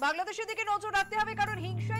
বাংলাদেশের দিকে নজর রাখতে হবে কারণ হিংসা